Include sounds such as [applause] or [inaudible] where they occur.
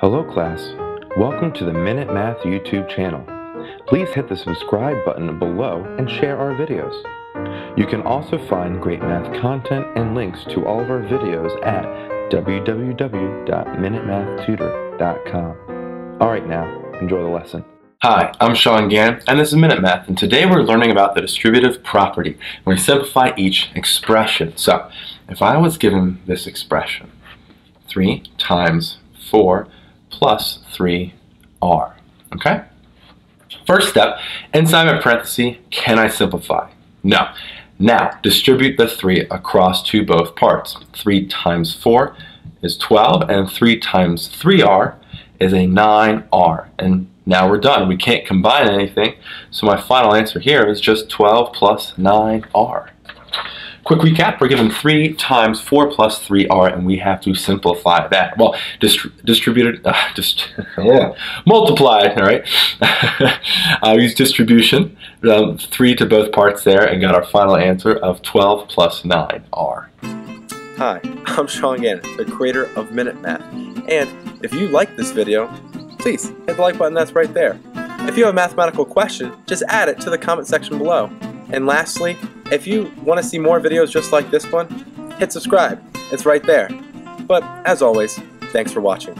Hello class, welcome to the Minute Math YouTube channel. Please hit the subscribe button below and share our videos. You can also find great math content and links to all of our videos at www.minutemathtutor.com. Alright now, enjoy the lesson. Hi, I'm Sean Gannon, and this is Minute Math, and today we're learning about the distributive property. we simplify each expression. So, if I was given this expression, 3 times 4 plus 3r, okay? First step, inside my parenthesis, can I simplify? No. Now, distribute the 3 across to both parts. 3 times 4 is 12, and 3 times 3r is a 9r. And now we're done. We can't combine anything, so my final answer here is just 12 plus 9r. Quick recap, we're given 3 times 4 plus 3r, and we have to simplify that. Well, dist distributed, uh, [laughs] dist yeah, [laughs] multiplied, all right? [laughs] uh, use distribution, um, 3 to both parts there, and got our final answer of 12 plus 9r. Hi, I'm Sean Gannon, the creator of Minute Math, and if you like this video, please hit the like button that's right there. If you have a mathematical question, just add it to the comment section below. And lastly, if you want to see more videos just like this one, hit subscribe. It's right there. But as always, thanks for watching.